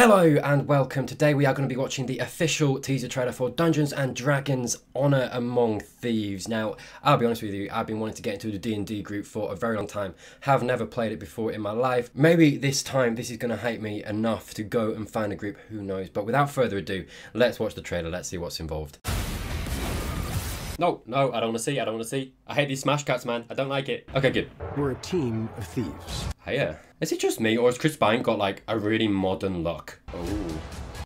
Hello and welcome. Today we are going to be watching the official teaser trailer for Dungeons and Dragons Honor Among Thieves. Now, I'll be honest with you, I've been wanting to get into the D&D group for a very long time. Have never played it before in my life. Maybe this time this is going to hate me enough to go and find a group, who knows. But without further ado, let's watch the trailer. Let's see what's involved. No, no, I don't want to see. I don't want to see. I hate these smash cuts, man. I don't like it. Okay, good. We're a team of thieves. Oh, Hiya. Is it just me, or has Chris Pine got like a really modern look? Oh. Do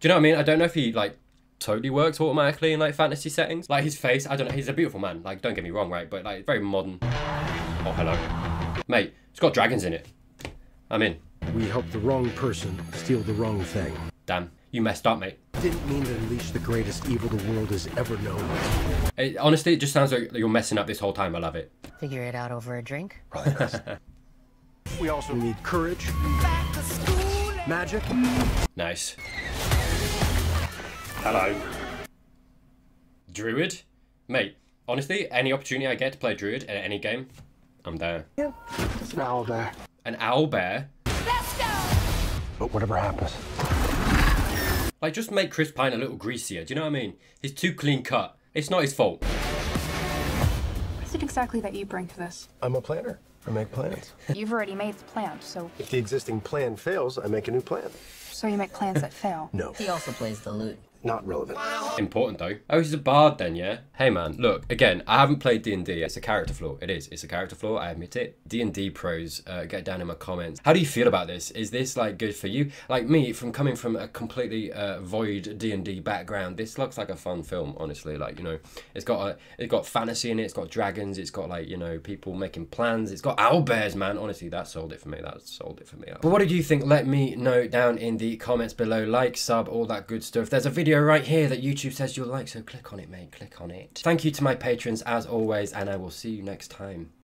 you know what I mean? I don't know if he like totally works automatically in like fantasy settings. Like his face, I don't know. He's a beautiful man. Like, don't get me wrong, right? But like, very modern. Oh, hello, mate. It's got dragons in it. I'm in. We helped the wrong person steal the wrong thing. Damn, you messed up, mate. Didn't mean to unleash the greatest evil the world has ever known. It, honestly, it just sounds like you're messing up this whole time. I love it. Figure it out over a drink. We also need courage, magic, Nice. Hello. Druid? Mate, honestly, any opportunity I get to play Druid in any game, I'm there. Yeah, it's an owl there. An owl bear? But whatever happens, Like, just make Chris Pine a little greasier, do you know what I mean? He's too clean cut. It's not his fault. What is it exactly that you bring to this? I'm a planner. I make plans. You've already made the plan, so if the existing plan fails, I make a new plan. So you make plans that fail. No, He also plays the lute. not relevant. Important though. Oh, he's a bard then, yeah? Hey man, look, again, I haven't played D&D. It's a character flaw. It is. It's a character flaw, I admit it. D&D pros, uh, get down in my comments. How do you feel about this? Is this like good for you? Like me, from coming from a completely uh, void D&D background, this looks like a fun film, honestly. Like, you know, it's got a, it's got fantasy in it, it's got dragons, it's got like, you know, people making plans, it's got owlbears, man. Honestly, that sold it for me. That sold it for me. But what did you think? Let me know down in the comments below. Like, sub, all that good stuff. There's a video right here that YouTube says you'll like, so click on it, mate. Click on it. Thank you to my patrons as always, and I will see you next time.